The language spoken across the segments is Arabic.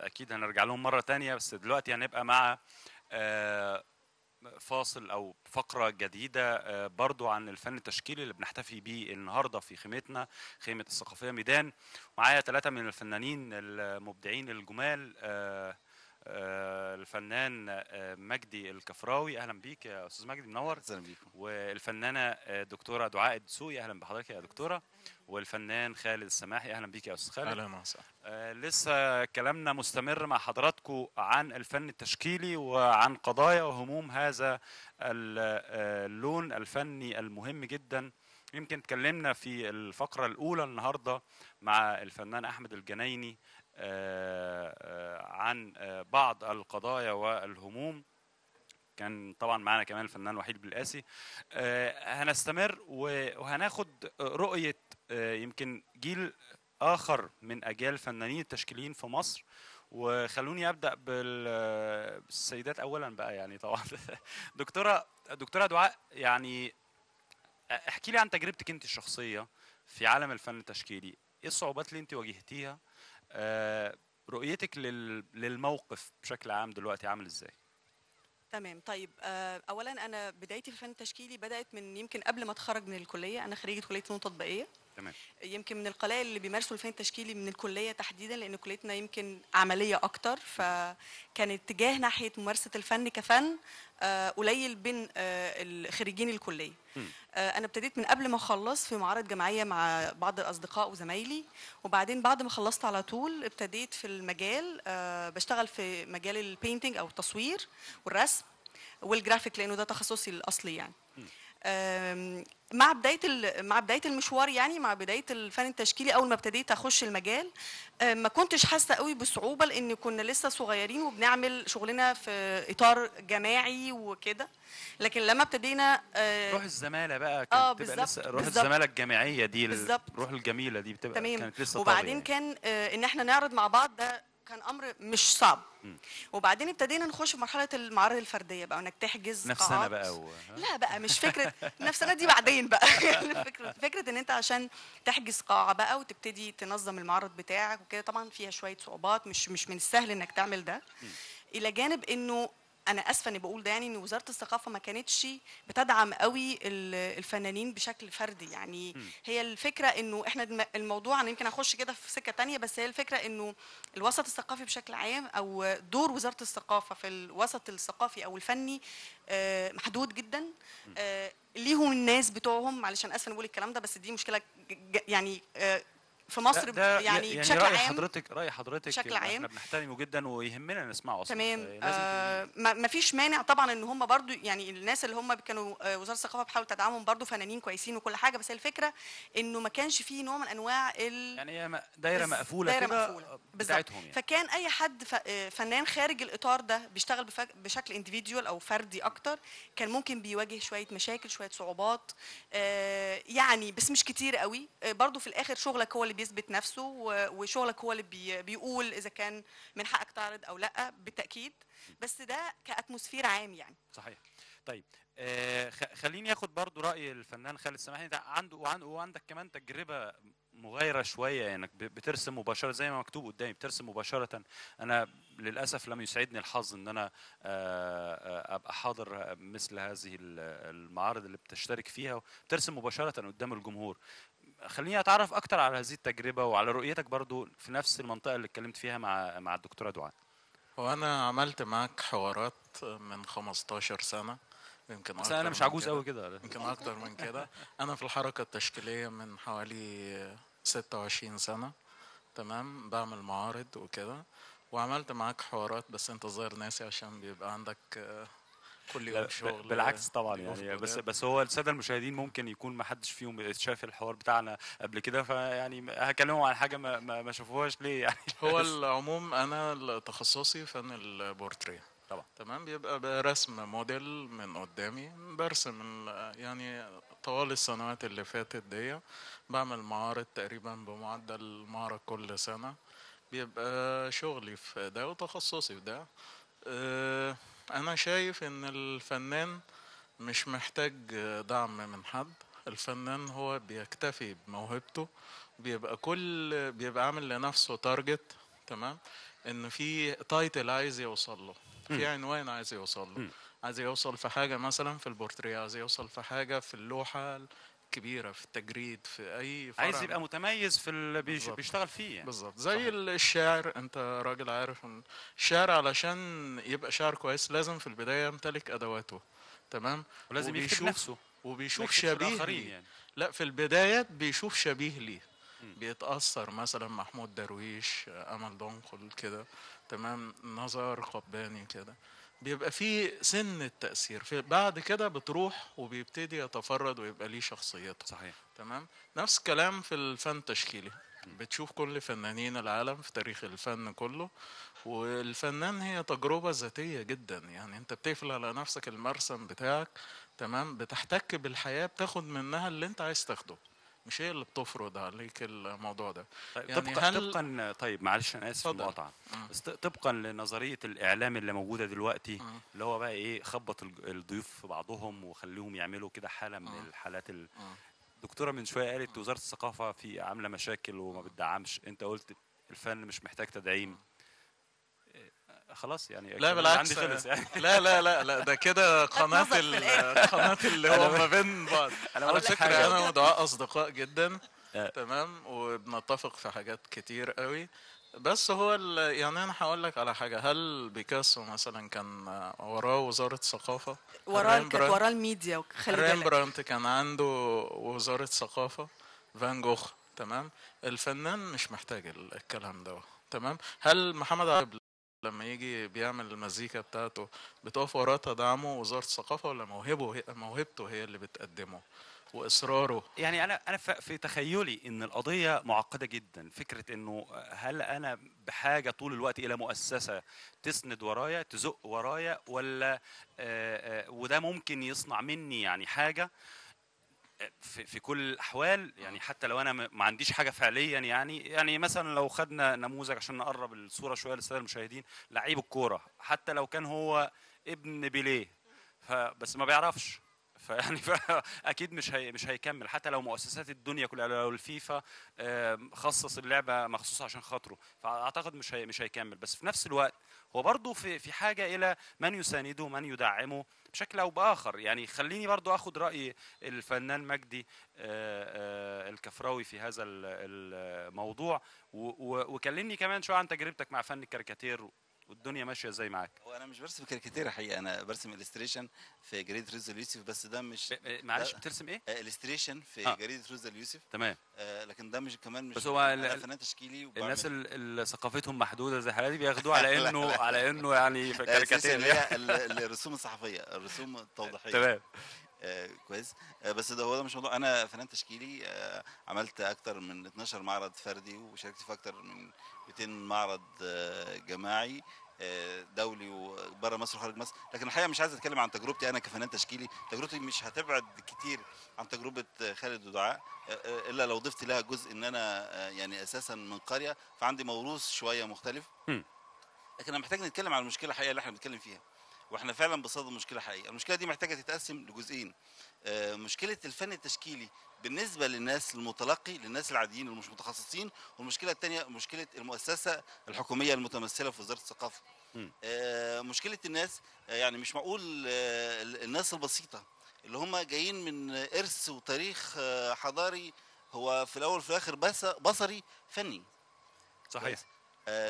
أكيد هنرجع لهم مرة تانية بس دلوقتي هنبقى مع آه، فاصل أو فقرة جديدة آه، برضو عن الفن التشكيلي اللي بنحتفي بيه النهارده في خيمتنا خيمة الثقافية ميدان. معايا ثلاثة من الفنانين المبدعين الجمال آه، الفنان آه، مجدي الكفراوي. أهلا بيك يا أستاذ مجدي منور. أهلا بيكم. والفنانة آه، دكتورة دعاء الدسوقي. أهلا بحضرتك يا دكتورة. والفنان خالد السماحي. أهلا بيك يا أستاذ خالد. أهلا وسهلا آه، لسه كلامنا مستمر مع حضراتكم عن الفن التشكيلي وعن قضايا وهموم هذا ال- آه، اللون الفني المهم جدا. يمكن اتكلمنا في الفقرة الأولى النهاردة مع الفنان أحمد الجنايني. آه، آه، عن آه، بعض القضايا والهموم. كان طبعا معانا كمان الفنان وحيد بالقاسي. آه، هنستمر وهناخد رؤية آه، يمكن جيل آخر من أجيال الفنانين التشكيليين في مصر. وخلوني أبدأ بال- بالسيدات اولا بقى يعني طبعا. دكتورة دكتورة دعاء يعني احكي لي عن تجربتك أنت الشخصية في عالم الفن التشكيلي. إيه الصعوبات اللي أنت واجهتيها؟ آه، رؤيتك لل- للموقف بشكل عام دلوقتي عامل إزاي؟ تمام. طيب آه، اولا أنا بدايتي في الفن التشكيلي بدأت من يمكن قبل ما أتخرج من الكلية. أنا خريجة كلية فنون تطبيقية. تمام. يمكن من القلائل اللي بيمارسوا الفن التشكيلي من الكلية تحديدا لأن كليتنا يمكن عملية أكتر. فكان اتجاه ناحية ممارسة الفن كفن آه، قليل بين آه، الخريجين الكلية. مم. آه، أنا ابتديت من قبل ما أخلص في معارض جماعيه مع بعض الأصدقاء وزمايلي. وبعدين بعد ما خلصت على طول ابتديت في المجال بشتغل في مجال ال painting أو التصوير والرسم والجرافيك لأنه ده تخصصي الأصلي يعني. آم، مع بداية مع بداية المشوار يعني مع بداية الفن التشكيلي أول ما ابتديت أخش المجال آم، ما كنتش حاسة قوي بالصعوبه لأن كنا لسه صغيرين وبنعمل شغلنا في إطار جماعي وكده لكن لما ابتدينا آه، روح الزمالة بقى كانت آه، بتبقى لسه روح بالظبط. الزمالة الجامعيه دي بالظبط. الروح الجميلة دي بتبقى تمام كانت لسه وبعدين يعني. كان آه، إن إحنا نعرض مع بعض ده كان أمر مش صعب مم. وبعدين ابتدينا نخش في مرحلة المعارض الفردية بقى انك تحجز نفسنا. بقى و... لا بقى مش فكرة نفسنا دي بعدين بقى فكرة فكرة إن أنت عشان تحجز قاعة بقى وتبتدي تنظم المعرض بتاعك وكده طبعا فيها شوية صعوبات مش مش من السهل إنك تعمل ده إلى جانب إنه أنا آسفة إني بقول ده يعني إن وزارة الثقافة ما كانتش بتدعم قوي ال- الفنانين بشكل فردي. يعني هي الفكرة إنه إحنا الم- الموضوع أنا يمكن اخش كده في سكة تانية بس هي الفكرة إنه الوسط الثقافي بشكل عام أو دور وزارة الثقافة في الوسط الثقافي أو الفني آه، محدود جدا. آه، ليهم الناس بتوعهم معلش أنا آسفة إني بقول الكلام ده بس دي مشكلة يعني آه، في مصر ده يعني, يعني بشكل رأي عام حضرتك رأي حضرتك بشكل إحنا عام. بنحترمه جدا ويهمنا نسمعه أصلا تمام لازم آه ما فيش مانع طبعا إن هم برضو يعني الناس اللي هم كانوا آه وزارة الثقافة بتحاول تدعمهم برضو فنانين كويسين وكل حاجة بس الفكرة إنه ما كانش فيه نوع من أنواع ال يعني هي دايرة مقفولة دايرة كده مقفولة. بالظبط. بتاعتهم يعني فكان أي حد آه، فنان خارج الإطار ده بيشتغل بشكل individual أو فردي أكتر كان ممكن بيواجه شوية مشاكل شوية صعوبات آه، يعني بس مش كتير قوي آه، برضو في الآخر شغلك هو اللي بيثبت نفسه وشغلك هو اللي بي- بيقول إذا كان من حقك تعرض أو لأ بالتأكيد. بس ده ك atmosphere عام يعني. صحيح. طيب آه خليني آخد برضو رأي الفنان خالد سماحي. ده عنده وعن- وعندك كمان تجربة مغايرة شوية إنك ب- بترسم مباشرة زي ما مكتوب قدامي بترسم مباشرة. أنا للأسف لم يسعدني الحظ إن أنا آه، آه، أبقى حاضر مثل هذه ال- المعارض اللي بتشترك فيها. بترسم مباشرة قدام الجمهور. خليني أتعرف أكتر على هذه التجربة وعلى رؤيتك برضو في نفس المنطقة اللي اتكلمت فيها مع مع الدكتورة دعاء. هو أنا عملت معاك حوارات من 15 سنة يمكن بس أنا مش عجوز. قوي كده. يمكن أكتر من كده. أنا في الحركة التشكيلية من حوالي 26 سنة. تمام؟ بعمل معارض وكده. وعملت معاك حوارات بس أنت ظاهر ناسي عشان بيبقى عندك كل يوم شغل بالعكس طبعا يعني بس. بس هو السادة المشاهدين ممكن يكون ما حدش فيهم شاف الحوار بتاعنا قبل كده فيعني هكلمهم عن حاجة ما, ما, شافوهاش ليه يعني؟ هو العموم أنا تخصصي فن البورتريه. طبعا. تمام؟ بيبقى برسم موديل من قدامي برسم يعني طوال السنوات اللي فاتت دي بعمل معارض تقريبا بمعدل معرض كل سنة. بيبقى شغلي في ده وتخصصي في ده. آه، أنا شايف إن الفنان مش محتاج دعم من حد. الفنان هو بيكتفي بموهبته بيبقى كل بيبقى عامل لنفسه target تمام؟ إن في title عايز يوصل له في عنوان عايز يوصل له. عايز يوصل في حاجة مثلا في البورتريه عايز يوصل في حاجة في اللوحة الكبيره في التجريد في أي فرع. عايز يبقى متميز في اللي. بيشتغل فيه يعني. بالظبط. زي صحيح. الشاعر أنت راجل عارف إن الشاعر علشان يبقى شاعر كويس لازم في البداية يمتلك أدواته تمام؟ ولازم يكتب نفسه. وبيشوف شبيه ليه. يعني. لا في البدايات بيشوف شبيه ليه. مم. بيتأثر مثلا محمود درويش أمل دنقل كده تمام؟ نظر قباني كده. بيبقى في سن التأثير. في بعد كده بتروح وبيبتدي يتفرد ويبقى ليه شخصيته. صحيح. تمام؟ نفس الكلام في الفن التشكيلي. بتشوف كل فنانين العالم في تاريخ الفن كله والفنان هي تجربة ذاتية جدا. يعني أنت بتقفل على نفسك المرسم بتاعك تمام؟ بتحتك بالحياة بتاخد منها اللي أنت عايز تاخده. مش هي اللي بتفرض عليك الموضوع ده طيب يعني طبقا هل- طبقا طيب معلش أنا آسف. المقاطعه مم. بس طبقا لنظرية الإعلام اللي موجودة دلوقتي مم. اللي هو بقى إيه خبط الضيوف في بعضهم وخليهم يعملوا كده حالة من مم. الحالات ال- مم. الدكتوره من شوية قالت وزارة الثقافة في عاملة مشاكل وما بتدعمش أنت قلت الفن مش محتاج تدعيم خلاص يعني لا بالعكس. عندي خلص يعني. لا لا لا لا ده كده الآخر. قناة اللي هو ما بين بعض. أنا على حاجة. أنا ودعاء أصدقاء جدا. آه. تمام وبنتفق في حاجات كتير قوي. بس هو ال- يعني أنا هقول لك على حاجة. هل بيكاسو مثلا كان وراه وزارة ثقافة؟ وراه كانت وراه الميديا خلي بالك. ريمبراندت كان عنده وزارة ثقافة فان جوخ. تمام؟ الفنان مش محتاج ال- الكلام ده. تمام؟ هل محمد عبد لما يجي بيعمل المزيكا بتاعته بتقف وراه تدعمه وزارة الثقافة ولا موهبه موهبته هي اللي بتقدمه وإصراره؟ يعني أنا أنا في تخيلي إن القضية معقدة جدا. فكرة إنه هل أنا بحاجة طول الوقت إلى مؤسسة تسند ورايا تزق ورايا ولا آه، آه، وده ممكن يصنع مني يعني حاجة؟ في في كل الأحوال يعني حتى لو أنا ما عنديش حاجة فعليا يعني يعني مثلا لو خدنا نموذج عشان نقرب الصورة شوية للسادة المشاهدين لعيب الكورة حتى لو كان هو ابن بيليه فبس ما بيعرفش فيعني أكيد مش هي مش هيكمل. حتى لو مؤسسات الدنيا كلها لو الفيفا خصص اللعبة مخصوص عشان خاطره فأعتقد مش هي مش هيكمل. بس في نفس الوقت هو برضه في في حاجة إلى من يسانده من يدعمه بشكل أو بآخر. يعني خليني برضه آخد رأي الفنان مجدي آه، آه، الكفراوي في هذا ال- الموضوع وكلمني كمان شوية عن تجربتك مع فن الكاريكاتير والدنيا ماشية إزاي معاك هو أنا مش برسم كاريكاتير حقيقة أنا برسم illustration في جريده روزا اليوسف بس ده مش معلش. بترسم إيه illustration في آه. جريده روزا اليوسف تمام آه، لكن ده مش كمان مش بس هو فنان تشكيلي وبعمل- الناس ال- اللي ثقافتهم محدودة زي حالاتي بياخدوه على انه. على إنه يعني كاريكاتير اللي يعني. هي ال- الرسوم الصحفية الرسوم التوضيحية تمام آه، كويس. آه، بس ده هو ده مش موضوع. أنا فنان تشكيلي آه، عملت أكتر من 12 معرض فردي وشاركت في أكتر من 200 معرض آه، جماعي آه، دولي وبره مصر وخارج مصر. لكن الحقيقة مش عايز أتكلم عن تجربتي أنا كفنان تشكيلي. تجربتي مش هتبعد كتير عن تجربة آه، خالد ودعاء آه، آه، إلا لو ضفت لها جزء إن أنا آه، يعني أساسا من قرية فعندي موروث شوية مختلف. لكن أنا محتاج نتكلم عن المشكلة الحقيقيه اللي إحنا بنتكلم فيها. وإحنا فعلا بصدد مشكلة حقيقية. المشكلة دي محتاجة تتقسم لجزئين. آه، مشكلة الفن التشكيلي بالنسبة للناس المتلقي للناس العاديين اللي مش متخصصين والمشكلة الثانية مشكلة المؤسسة الحكومية المتمثلة في وزارة الثقافة. آه، مشكلة الناس آه، يعني مش معقول ال- الناس البسيطة اللي هم جايين من إرث وتاريخ حضاري هو في الأول وفي الآخر بصري فني. صحيح.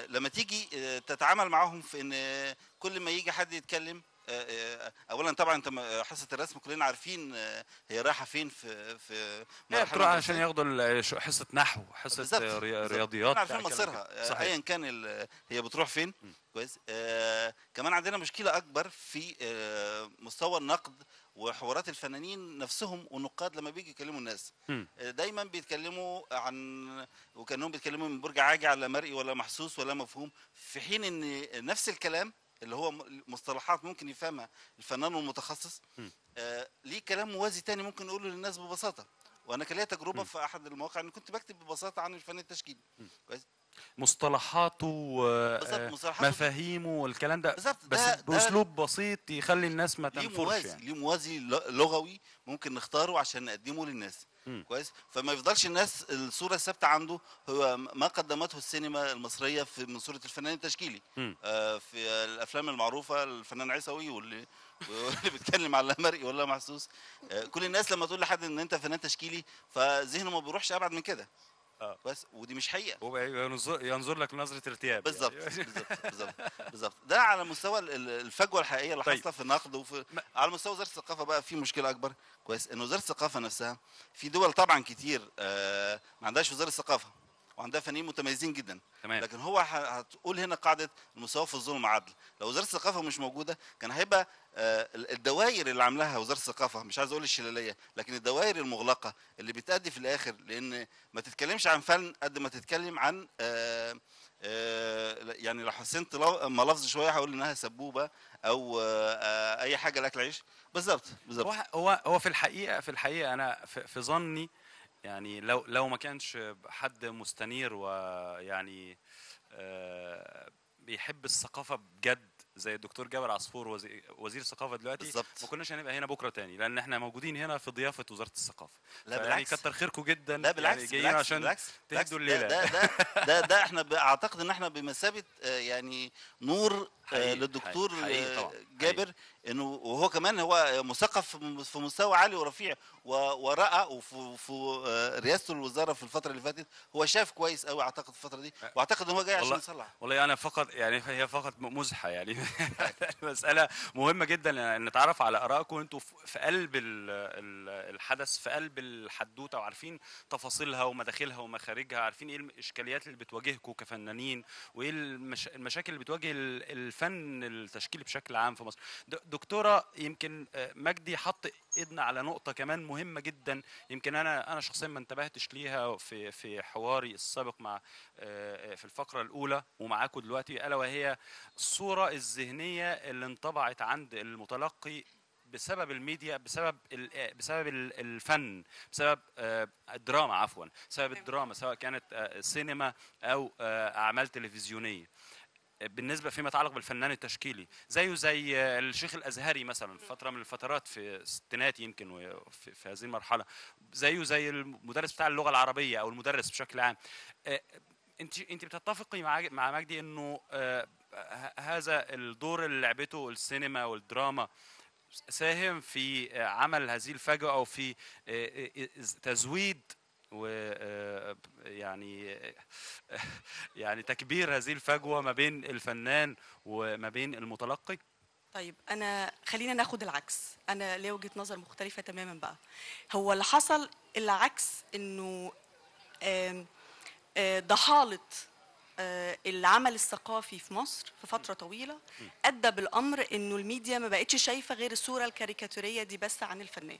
لما تيجي آه، تتعامل معاهم في إن آه، كل ما يجي حد يتكلم آه، آه، اولا طبعا أنت حصة الرسم كلنا عارفين آه، هي رايحة فين في في مرحلة بتروح عشان. ياخدوا حصة نحو حصة بالظبط. رياضيات. عارفين مصيرها. ايا كان هي بتروح فين. كويس. آه كمان عندنا مشكلة أكبر في آه مستوى النقد وحوارات الفنانين نفسهم والنقاد لما بيجي يكلموا الناس. دايما بيتكلموا عن وكأنهم بيتكلموا من برج عاجي على مرئي ولا محسوس ولا مفهوم. في حين إن نفس الكلام اللي هو مصطلحات ممكن يفهمها الفنان المتخصص م. آه ليه كلام موازي تاني ممكن نقوله للناس ببساطة وأنا كان ليا تجربة م. في أحد المواقع اني كنت بكتب ببساطة عن الفن التشكيلي كويس مصطلحاته و- بالظبط، آه، مصطلحاته دي- مفاهيمه والكلام ده بس ده- بأسلوب بسيط يخلي الناس ما ليه تنفرش موازي يعني. ليه موازي لغوي ممكن نختاره عشان نقدمه للناس. كويس؟ فما يفضلش الناس الصورة الثابتة عنده هو ما قدمته السينما المصرية في من صورة الفنان التشكيلي. آه في الأفلام المعروفة الفنان عيسوي واللي واللي بيتكلم على مرئي ولا محسوس. آه كل الناس لما تقول لحد إن أنت فنان تشكيلي فذهنه ما بيروحش أبعد من كده. آه. بس ودي مش حقيقة هو ينظر, لك نظرة ارتياب بالظبط يعني. بالظبط بالظبط بالظبط ده على مستوى ال- ال- الفجوة الحقيقية اللي طيب. حاصلة في النقد وفي ما- على مستوى وزارة الثقافة بقى في مشكلة أكبر كويس إن وزارة الثقافة نفسها في دول طبعا كتير آه، ما عندهاش وزارة ثقافه وعندها فنانين متميزين جدا. تمام. لكن هو هتقول هنا قاعدة المساواة في الظلم عدل. لو وزارة الثقافة مش موجودة كان هيبقى آه، ال- الدوائر اللي عاملاها وزارة الثقافة مش عايز أقول الشلالية لكن الدوائر المغلقة اللي بتأدي في الآخر لأن ما تتكلمش عن فن قد ما تتكلم عن آه، آه، يعني لو حسنت ما لفظ شوية هقول إنها سبوبة أو أي حاجة لأكل عيش. بالظبط بالظبط. هو هو هو في الحقيقة في الحقيقة أنا في, في ظني يعني لو لو ما كانش حد مستنير ويعني آه، بيحب الثقافة بجد زي الدكتور جابر عصفور وزي- وزير الثقافة دلوقتي بالظبط. ما كناش هنبقى هنا بكرة تاني لأن إحنا موجودين هنا في ضيافة وزارة الثقافة. لا يعني بالعكس. كتر خيركم جدا. لا بالعكس يعني جايين بالعكس عشان بالعكس تهدوا ده- الليلة. ده ده ده, ده إحنا أعتقد إن إحنا بمثابة آه، يعني نور آه، حقيقي، للدكتور حقيقي، حقيقي آه، طبعاً، جابر إنه وهو كمان هو مثقف في مستوى عالي ورفيع ورأى وفي في رئاسته الوزارة في الفترة اللي فاتت هو شاف كويس قوي أعتقد الفترة دي وأعتقد إن هو جاي عشان يصلح. والله أنا فقط يعني هي فقط مزحة يعني. مسالة مهمة جدا نتعرف على آرائكم أنتوا في قلب ال- ال- الحدث في قلب الحدوتة وعارفين تفاصيلها ومداخلها ومخارجها عارفين إيه الإشكاليات اللي بتواجهكم كفنانين وإيه المش... المشاكل اللي بتواجه ال- الفن التشكيلي بشكل عام في مصر. د- دكتورة يمكن آه، مجدي حط ايدنا على نقطة كمان مهمة جدا. يمكن أنا أنا شخصيا ما انتبهتش ليها في في حواري السابق مع آه، في الفقرة الأولى ومعاكم دلوقتي ألا وهي الصورة الذهنية اللي انطبعت عند المتلقي بسبب الميديا بسبب بسبب ال- الفن بسبب آه، الدراما عفوا بسبب الدراما سواء كانت آه، سينما أو أعمال تلفزيونية. بالنسبة فيما يتعلق بالفنان التشكيلي زيه زي الشيخ الأزهري مثلا في فترة من الفترات في الستينات يمكن وفي في هذه المرحلة زيه زي المدرس بتاع اللغة العربية أو المدرس بشكل عام. آه، أنت أنت بتتفقي مع مع مجدي إنه آه، هذا الدور اللي لعبته السينما والدراما ساهم في عمل هذه الفجوة أو في آه، تزويد و آه، يعني يعني تكبير هذه الفجوة ما بين الفنان وما بين المتلقي. طيب أنا خلينا ناخد العكس. أنا ليا وجهة نظر مختلفة تماما بقى. هو اللي حصل العكس إنه ضحاله العمل الثقافي في مصر في فترة طويلة أدى بالأمر إنه الميديا ما بقتش شايفة غير الصورة الكاريكاتورية دي بس عن الفنان.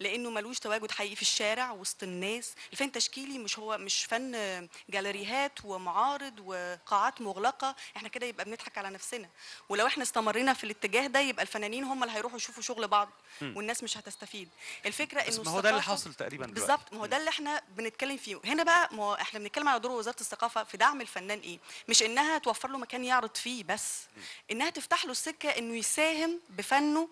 لأنه ملوش تواجد حقيقي في الشارع وسط الناس. الفن التشكيلي مش هو مش فن آه، جاليريهات ومعارض وقاعات مغلقة. إحنا كده يبقى بنضحك على نفسنا. ولو إحنا استمرينا في الاتجاه ده يبقى الفنانين هم اللي هيروحوا يشوفوا شغل بعض والناس مش هتستفيد. الفكرة إنه ما هو ده اللي حاصل تقريبا. بالظبط ما هو ده اللي إحنا بنتكلم فيه. هنا بقى ما إحنا بنتكلم على دور وزارة الثقافة في دعم الفنان إيه؟ مش إنها توفر له مكان يعرض فيه بس إنها تفتح له السكة إنه يساهم بفنه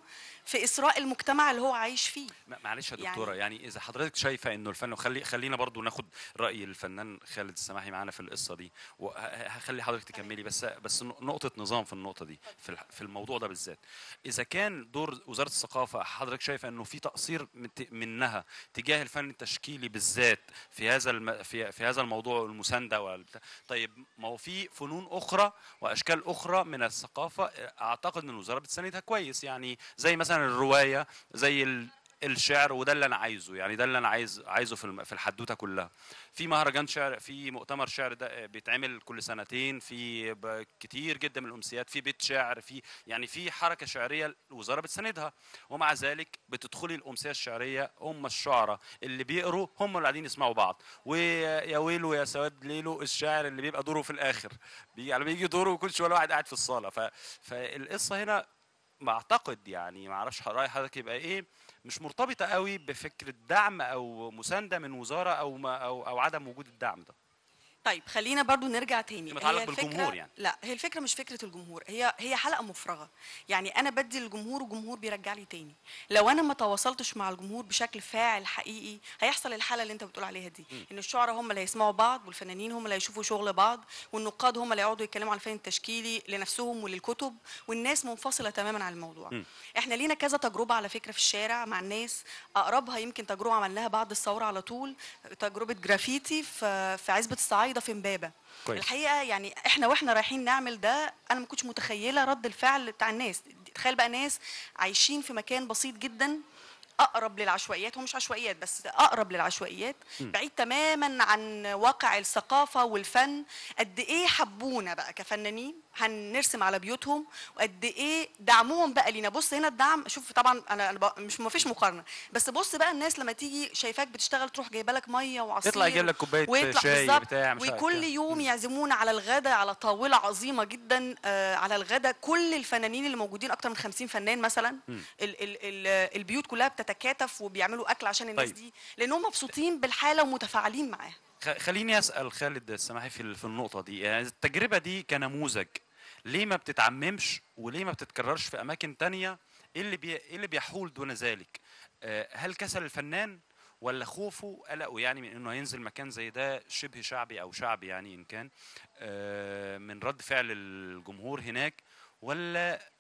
في إسراء المجتمع اللي هو عايش فيه. معلش يا يعني- دكتورة يعني, يعني إذا حضرتك شايفة إنه الفن وخلي خلينا برضو ناخد رأي الفنان خالد السماحي معانا في القصة دي وهخلي حضرتك تكملي بس بس نقطة نظام في النقطة دي في في الموضوع ده بالذات. إذا كان دور وزارة الثقافة حضرتك شايفة إنه في تقصير من- منها تجاه الفن التشكيلي بالذات في هذا الم... في في هذا الموضوع المسانده والبتاع طيب ما هو في فنون أخرى وأشكال أخرى من الثقافة أعتقد إن الوزارة بتساندها كويس. يعني زي مثلا الرواية زي ال... الشعر وده اللي أنا عايزه يعني ده اللي أنا عايز عايزه في في الحدوتة كلها. في مهرجان شعر في مؤتمر شعر ده بيتعمل كل سنتين في كتير جدا من الأمسيات في بيت شعر في يعني في حركة شعرية الوزارة بتساندها ومع ذلك بتدخلي الأمسية الشعرية هم الشعراء اللي بيقروا هم اللي قاعدين يسمعوا بعض. ويا ويلو يا سواد ليلو الشاعر اللي بيبقى دوره في الآخر. بيجي يعني بيجي دوره وكل شوية واحد قاعد في الصالة. ف... فالقصة هنا ما أعتقد يعني ما أعرفش رأي حضرتك يبقى إيه مش مرتبطة قوي بفكرة دعم أو مساندة من وزارة أو ما أو أو عدم وجود الدعم ده. طيب خلينا برضو نرجع تاني. الفكرة- بالجمهور يعني. لا هي الفكرة مش فكرة الجمهور هي هي حلقة مفرغة. يعني أنا بدي للجمهور والجمهور بيرجع لي تاني. لو أنا ما تواصلتش مع الجمهور بشكل فاعل حقيقي هيحصل الحالة اللي أنت بتقول عليها دي. إن الشعراء هم اللي هيسمعوا بعض والفنانين هم اللي هيشوفوا شغل بعض والنقاد هم اللي يقعدوا يتكلموا عن الفن التشكيلي لنفسهم وللكتب والناس منفصلة تماما عن الموضوع. إحنا لينا كذا تجربة على فكرة في الشارع مع الناس. أقربها يمكن تجربة عملناها بعد الثورة على طول تجربة جرافيتي في في عزبة الصعايدة. في امبابه كويس. الحقيقة يعني إحنا وإحنا رايحين نعمل ده أنا ما كنتش متخيلة رد الفعل بتاع الناس. تخيل بقى ناس عايشين في مكان بسيط جدا أقرب للعشوائيات هو مش عشوائيات بس أقرب للعشوائيات بعيد تماما عن واقع الثقافة والفن. قد إيه حبونا بقى كفنانين هنرسم على بيوتهم وقد إيه دعمهم بقى لينا. بص هنا الدعم شوف طبعا أنا مش ما فيش مقارنة. بس بص بقى الناس لما تيجي شايفاك بتشتغل تروح جايبة لك مية وعصير يطلع يجيب لك ويطلع شاي بتاع مش عارف وكل. يوم يعزمونا على الغداء على طاولة عظيمة جدا آه على الغداء كل الفنانين اللي موجودين أكتر من 50 فنان مثلا ال ال ال البيوت كلها بتتكاتف وبيعملوا أكل عشان الناس طيب. دي لانهم مبسوطين بالحالة ومتفاعلين معاها. خليني أسأل خالد السماحي في ال- في النقطة دي. يعني التجربة دي كنموذج ليه ما بتتعممش وليه ما بتتكررش في أماكن تانية إيه اللي بي... إيه اللي بيحول دون ذلك؟ آه، هل كسل الفنان ولا خوفه؟ قلقه يعني من إنه هينزل مكان زي ده شبه شعبي أو شعبي يعني إن كان آه، من رد فعل الجمهور هناك ولا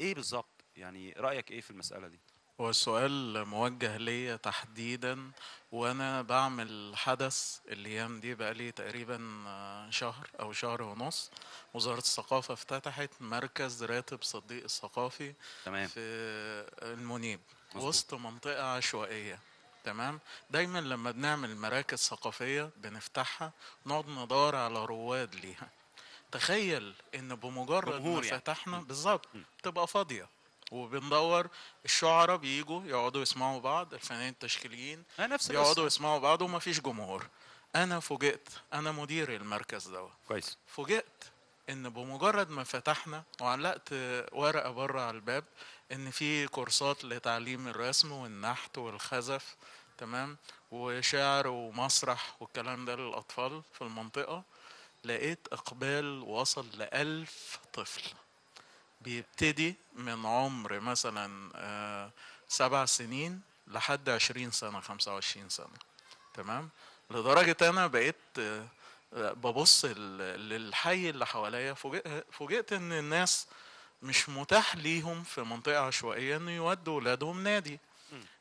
إيه بالظبط؟ يعني رأيك إيه في المسألة دي؟ هو السؤال موجه ليا تحديدا وأنا بعمل حدث الأيام دي بقالي تقريبا آه، شهر أو شهر ونص. وزارة الثقافة افتتحت مركز راتب صديق الثقافي تمام. في المنيب مظبوط. وسط منطقة عشوائية. تمام؟ دايما لما بنعمل مراكز ثقافية بنفتحها نقعد ندور على رواد ليها. تخيل إن بمجرد ما يعني. فتحنا بالظبط تبقى فاضية. وبندور الشعراء بيجوا يقعدوا يسمعوا بعض الفنانين التشكيليين نفس يقعدوا. يسمعوا بعض ومفيش جمهور. أنا فوجئت أنا مدير المركز دوت كويس. فوجئت إن بمجرد ما فتحنا وعلقت ورقة بره على الباب إن في كورسات لتعليم الرسم والنحت والخزف تمام؟ وشعر ومسرح والكلام ده للأطفال في المنطقة لقيت إقبال وصل لألف طفل. بيبتدي من عمر مثلا آه، سبع سنين لحد عشرين سنة خمسة وعشرين سنة. تمام؟ لدرجة أنا بقيت آه، ببص للحي اللي حواليا. فوجئ- فوجئت إن الناس مش متاح ليهم في منطقة عشوائية إنه يودوا ولادهم نادي.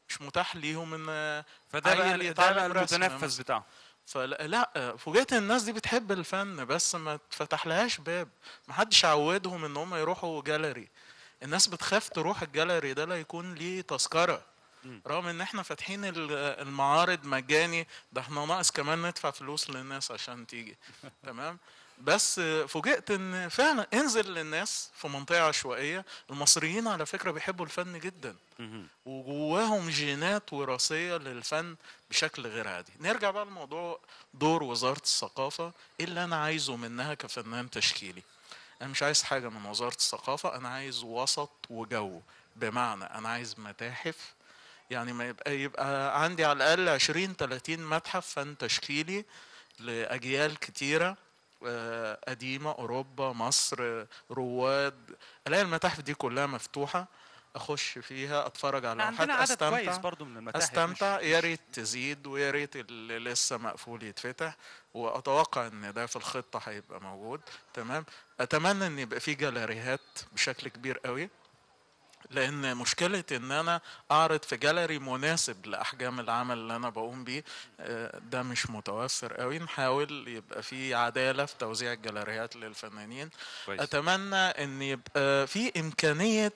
مش متاح ليهم إن فده بقى بقى المتنفس مثلاً. فلا لا فوجئت إن الناس دي بتحب الفن بس ما اتفتح لهاش باب. ما حدش عودهم إن هم يروحوا جاليري. الناس بتخاف تروح الجاليري ده لا يكون ليه تذكرة. رغم إن إحنا فاتحين ال- المعارض مجاني ده إحنا ناقص كمان ندفع فلوس للناس عشان تيجي. تمام؟ بس فوجئت إن فعلا انزل للناس في منطقة عشوائية المصريين على فكرة بيحبوا الفن جدا. وجواهم جينات وراثية للفن بشكل غير عادي. نرجع بقى لموضوع دور وزارة الثقافة. إيه اللي أنا عايزه منها كفنان تشكيلي؟ أنا مش عايز حاجة من وزارة الثقافة أنا عايز وسط وجو. بمعنى أنا عايز متاحف. يعني ما يبقى يبقى عندي على الأقل 20 30 متحف فن تشكيلي لأجيال كتيرة. قديمة أوروبا مصر آه، رواد. ألاقي المتاحف دي كلها مفتوحة أخش فيها أتفرج على لوحات عدد كويس استمتع برضو من المتاحف أستمتع. يا ريت تزيد ويا ريت اللي لسه مقفول يتفتح. وأتوقع إن ده في الخطة هيبقى موجود. تمام؟ أتمنى إن يبقى في جاليريهات بشكل كبير قوي. لأن مشكلة إن أنا أعرض في جاليري مناسب لأحجام العمل اللي أنا بقوم بيه آه، ده مش متوفر قوي نحاول يبقى في عدالة في توزيع الجاليريات للفنانين. كويس. أتمنى إن يبقى في إمكانية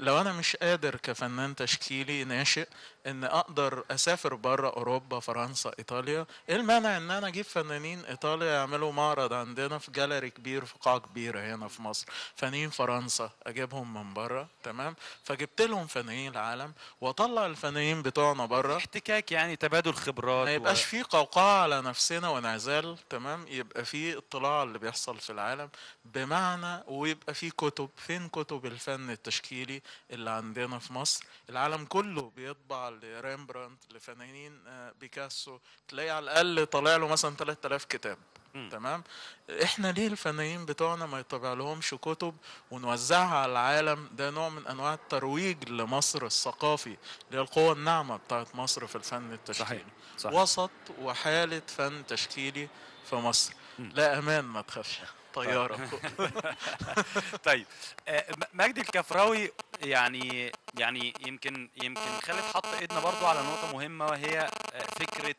لو أنا مش قادر كفنان تشكيلي ناشئ إن أقدر أسافر بره أوروبا فرنسا إيطاليا. إيه المانع إن أنا أجيب فنانين إيطاليا يعملوا معرض عندنا في جاليري كبير في قاعه كبيره هنا في مصر؟ فنانين فرنسا أجيبهم من بره تمام؟ فجبت لهم فنانين العالم وأطلع الفنانين بتوعنا بره احتكاك يعني تبادل خبرات ما يبقاش في قوقعة على نفسنا وانعزال تمام؟ يبقى في اطلاع اللي بيحصل في العالم. بمعنى ويبقى في كتب. فين كتب الفن التشكيلي اللي عندنا في مصر؟ العالم كله بيطبع لريمبرانت لفنانين بيكاسو تلاقي على الأقل طالع له مثلا 3000 كتاب. تمام؟ إحنا ليه الفنانين بتوعنا ما يطبع لهمش كتب ونوزعها على العالم؟ ده نوع من أنواع الترويج لمصر الثقافي اللي هي القوة الناعمة بتاعت مصر في الفن التشكيلي. صحيح. وسط وحالة فن تشكيلي في مصر. لا أمان ما تخافش. طيارة. طيب. آه، م- مجدي الكفراوي يعني يعني يمكن يمكن خالد حط ايدنا برضو على نقطة مهمة وهي آه، فكرة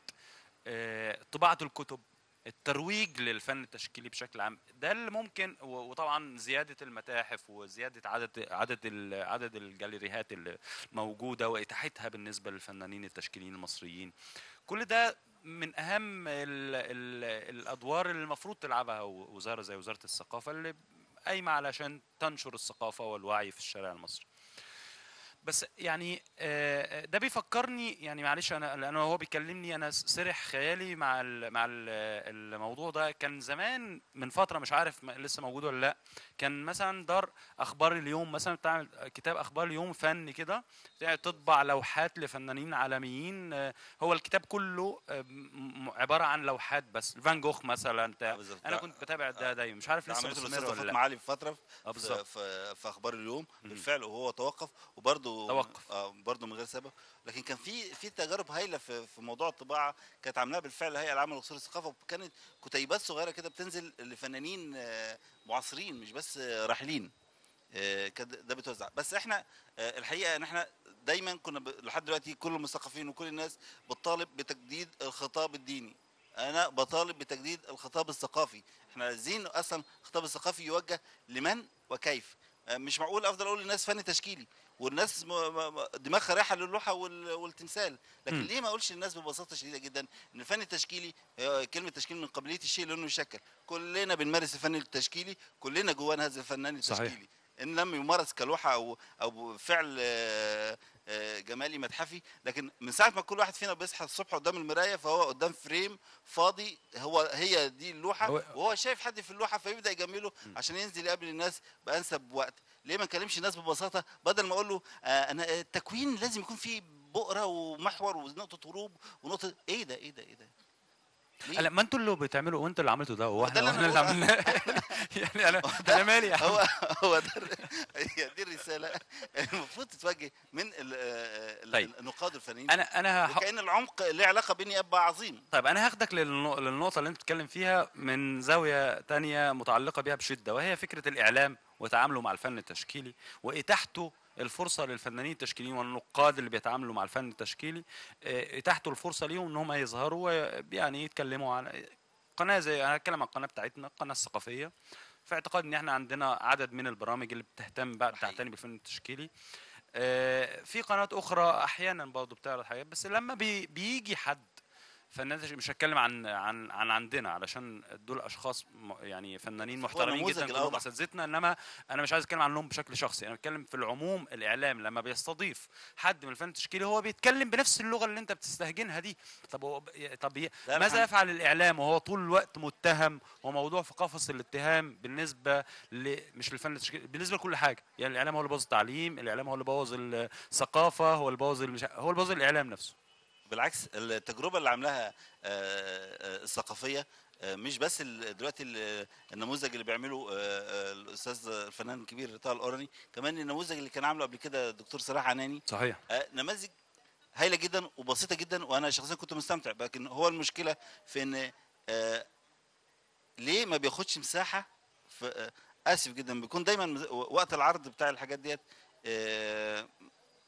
آه، طباعة الكتب الترويج للفن التشكيلي بشكل عام. ده اللي ممكن وطبعا زيادة المتاحف وزيادة عدد عدد عدد الجاليريهات اللي موجودة وإتاحتها بالنسبة للفنانين التشكيليين المصريين. كل ده من أهم ال ال الأدوار اللي المفروض تلعبها وزارة زي وزارة الثقافة اللي قايمة علشان تنشر الثقافة والوعي في الشارع المصري. بس يعني آه، ده بيفكرني يعني معلش أنا لأن هو بيكلمني أنا سرح خيالي مع مع ال الموضوع ده. كان زمان من فترة مش عارف لسه موجود ولا لأ كان مثلا دار أخبار اليوم مثلا بتعمل كتاب أخبار اليوم فني كده تطبع لوحات لفنانين عالميين آه، هو الكتاب كله آه، عبارة عن لوحات بس. فان جوخ مثلا بتاع. أنا كنت بتابع ده دايما. مش عارف لسه مستمر ولا لأ. علي في فتره في, في, في أخبار اليوم. بالفعل وهو توقف. وبرضه توقف. آه برضه من غير سبب. لكن كان في في تجارب هايلة في, في موضوع الطباعة كانت عاملاها بالفعل الهيئه العامه لاصول الثقافة وكانت كتيبات صغيرة كده بتنزل لفنانين آه، معاصرين مش بس آه، راحلين. آه، ده بتوزع. بس إحنا آه، الحقيقة إن إحنا دايما كنا لحد دلوقتي كل المثقفين وكل الناس بتطالب بتجديد الخطاب الديني. أنا بطالب بتجديد الخطاب الثقافي. إحنا عايزين أصلا الخطاب الثقافي يوجه لمن وكيف. مش معقول أفضل أقول للناس فن تشكيلي. والناس م- م- م- دماغها رايحة للوحة وال- والتمثال لكن مم. ليه ما أقولش للناس ببساطة شديدة جدا إن الفن التشكيلي آه، كلمة تشكيل من قابلية الشيء لأنه يشكل كلنا بنمارس الفن التشكيلي كلنا جوانا هذا الفنان صحيح. إن لم يمارس كلوحة أو أو فعل آه، آه، جمالي متحفي. لكن من ساعة ما كل واحد فينا بيصحى الصبح قدام المراية فهو قدام فريم فاضي هو هي دي اللوحة هو- وهو شايف حد في اللوحة فيبدأ يجمله عشان ينزل يقابل الناس بأنسب وقت. ليه ما نكلمش الناس ببساطة؟ بدل ما أقول له آه، أنا التكوين لازم يكون فيه بؤرة ومحور ونقطة هروب ونقطة إيه ده إيه ده إيه ده؟ لا ما أنتوا اللي بتعملوا وانتوا اللي عملتوا ده هو إحنا اللي عملناه يعني أنا أنا مالي عم. هو هو ده هي دي الرسالة. المفروض تتوجه من ال- طيب. النقاد الفنيين. أنا أنا وكأن العمق له علاقة باني ابقى عظيم. طيب أنا هاخدك للنقطة اللي أنت بتتكلم فيها من زاوية تانية متعلقة بيها بشدة وهي فكرة الإعلام وتعامله مع الفن التشكيلي واتاحته الفرصة للفنانين التشكيليين والنقاد اللي بيتعاملوا مع الفن التشكيلي آه، اتاحته الفرصة ليهم إن هم يظهروا ويعني يتكلموا عن قناه زي أنا هتكلم عن القناة بتاعتنا القناة الثقافية في اعتقاد إن إحنا عندنا عدد من البرامج اللي بتهتم بقى. بتعتني بالفن التشكيلي آه، في قنوات أخرى أحيانا برضه بتعرض حاجات بس لما بي بيجي حد تشكيلي- مش هتكلم عن عن عن عندنا علشان دول أشخاص يعني فنانين محترمين جدا كلهم. أساتذتنا إنما أنا مش عايز أتكلم عنهم بشكل شخصي أنا بتكلم في العموم الإعلام لما بيستضيف حد من الفن التشكيلي هو بيتكلم بنفس اللغة اللي أنت بتستهجنها دي طب هو طب ماذا يفعل الإعلام وهو طول الوقت متهم وموضوع في قفص الاتهام بالنسبة ل... مش للفن التشكيلي بالنسبة لكل حاجة يعني الإعلام هو اللي بوظ التعليم الإعلام هو اللي بوظ الثقافة هو اللي بوظ. هو اللي بوظ الإعلام نفسه بالعكس التجربة اللي عاملاها آه، آه، الثقافية آه، مش بس دلوقتي ال- النموذج اللي بيعمله الأستاذ الفنان الكبير طه القرني كمان النموذج اللي كان عامله قبل كده الدكتور صلاح عناني صحيح. نماذج هايلة جدا وبسيطة جدا وأنا شخصيا كنت مستمتع. لكن هو المشكلة في إن ليه ما بياخدش مساحة في آسف جدا بيكون دايما وقت العرض بتاع الحاجات ديت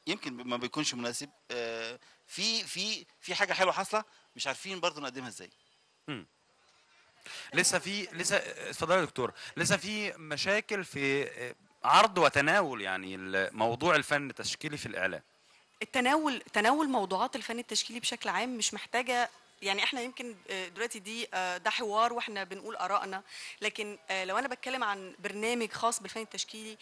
يمكن ما بيكونش مناسب في في في حاجة حلوة حاصلة مش عارفين برضه نقدمها إزاي. لسه في لسه اتفضل يا دكتور. لسه في مشاكل في عرض وتناول يعني موضوع الفن التشكيلي في الإعلام. التناول تناول موضوعات الفن التشكيلي بشكل عام مش محتاجة يعني إحنا يمكن آه، دلوقتي دي آه، ده حوار وإحنا بنقول آرائنا. لكن آه، لو أنا بتكلم عن برنامج خاص بالفن التشكيلي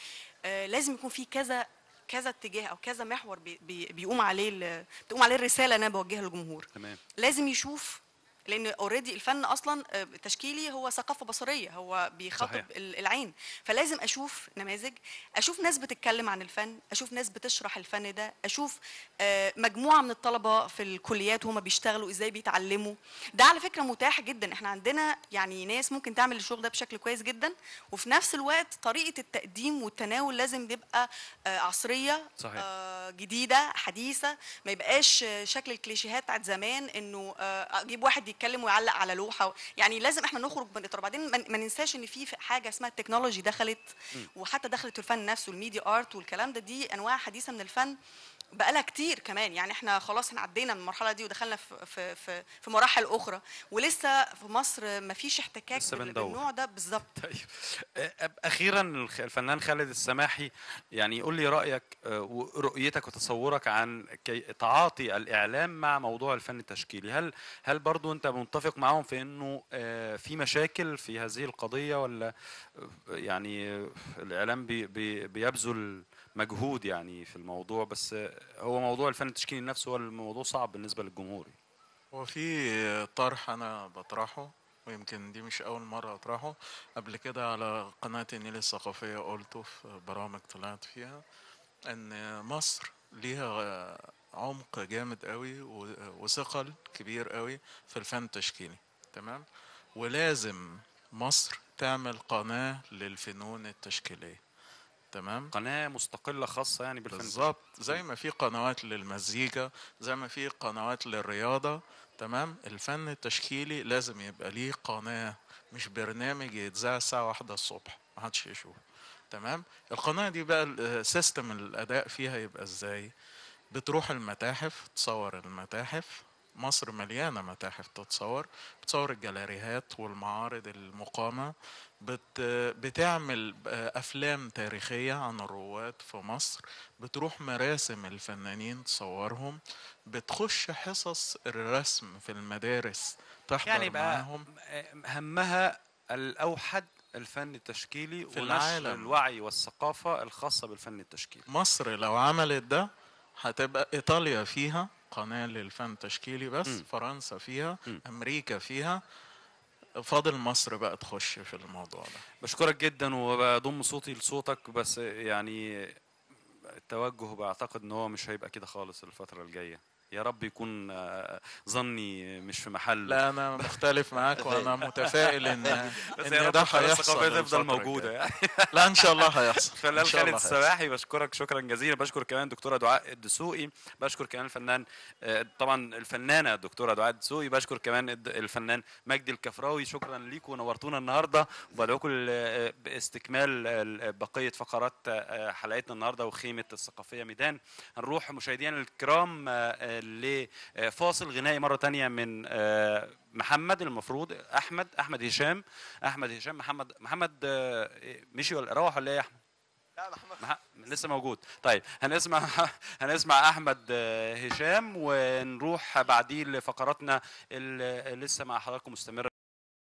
آه، لازم يكون في كذا كذا اتجاه أو كذا محور بي- بي- بيقوم عليه بتقوم عليه الرسالة اللي أنا بوجهها للجمهور. تمام. لازم يشوف لأن already الفن أصلا آه، تشكيلي هو ثقافة بصرية هو بيخاطب صحيح. ال- العين. فلازم أشوف نماذج أشوف ناس بتتكلم عن الفن أشوف ناس بتشرح الفن ده أشوف آه، مجموعة من الطلبة في الكليات وهم بيشتغلوا إزاي بيتعلموا. ده على فكرة متاح جدا. إحنا عندنا يعني ناس ممكن تعمل الشغل ده بشكل كويس جدا. وفي نفس الوقت طريقة التقديم والتناول لازم بيبقى آه، عصرية صحيح. جديدة حديثة. ما يبقاش شكل الكليشيهات بتاعت زمان إنه أجيب واحد يتكلم ويعلق على لوحة يعني لازم إحنا نخرج من الإطار. بعدين ما ننساش إن في حاجة اسمها ال technology دخلت وحتى دخلت الفن نفسه ال media art والكلام ده دي أنواع حديثة من الفن بقالها كتير كمان. يعني إحنا خلاص إحنا عدينا من المرحلة دي ودخلنا في في في, في مراحل أخرى. ولسه في مصر ما فيش احتكاك. بالنوع ده. بالظبط. طيب. أخيرا الفنان خالد السماحي يعني يقول لي رأيك ورؤيتك وتصورك عن تعاطي الإعلام مع موضوع الفن التشكيلي. هل هل برضو انت متفق معاهم في انه آه، في مشاكل في هذه القضية ولا آه، يعني آه، الإعلام بي بي بيبذل مجهود يعني في الموضوع؟ بس هو موضوع الفن التشكيلي نفسه هو الموضوع صعب بالنسبة للجمهور. هو في طرح أنا بطرحه ويمكن دي مش أول مرة أطرحه. قبل كده على قناه النيل الثقافية قلته في برامج طلعت فيها إن مصر ليها عمق جامد قوي وثقل كبير قوي في الفن التشكيلي تمام؟ ولازم مصر تعمل قناة للفنون التشكيلية تمام؟ قناة مستقلة خاصة يعني بالفن بالظبط زي ما في قنوات للمزيكا زي ما في قنوات للرياضة تمام؟ الفن التشكيلي لازم يبقى ليه قناة مش برنامج يتذاع الساعة واحدة الصبح ما حدش يشوف تمام؟ القناة دي بقى سيستم الأداء فيها يبقى إزاي؟ بتروح المتاحف تصور المتاحف. مصر مليانة متاحف تتصور. بتصور الجاليريهات والمعارض المقامة. بت بتعمل أفلام تاريخية عن الرواد في مصر. بتروح مراسم الفنانين تصورهم. بتخش حصص الرسم في المدارس تحضر يعني بقى معاهم. همها الأوحد الفن التشكيلي في ونشر العالم. الوعي والثقافة الخاصة بالفن التشكيلي. مصر لو عملت ده هتبقى إيطاليا فيها قناة للفن التشكيلي بس م. فرنسا فيها م. أمريكا فيها فاضل مصر بقى تخش في الموضوع ده بشكرك جدا وبضم صوتي لصوتك بس يعني التوجه بعتقد إن هو مش هيبقى كده خالص الفترة الجاية يا رب يكون آه، ظني مش في محل. لا أنا مختلف معاك وأنا متفائل ان بس إن ده هيحصل تفضل الجاية. يعني. لا إن شاء الله هيحصل فنان شاء خالد. السواحي بشكرك شكرا جزيلا. بشكر كمان دكتوره دعاء الدسوقي بشكر كمان الفنان آه، طبعا الفنانة الدكتوره دعاء الدسوقي بشكر كمان الفنان مجدي الكفراوي. شكرا ليكم ونورتونا النهارده. وبدعوكم باستكمال ال- بقية فقرات آه، حلقتنا النهارده وخيمة الثقافية ميدان. هنروح مشاهدينا الكرام لفاصل غنائي مرة تانية من آه، محمد المفروض أحمد أحمد هشام أحمد هشام محمد محمد آه، مشي ولا روح ولا إيه يا أحمد؟ مح... لسه موجود. طيب هنسمع هنسمع أحمد آه، هشام ونروح بعديه لفقراتنا اللي لسه مع حضراتكم مستمرة.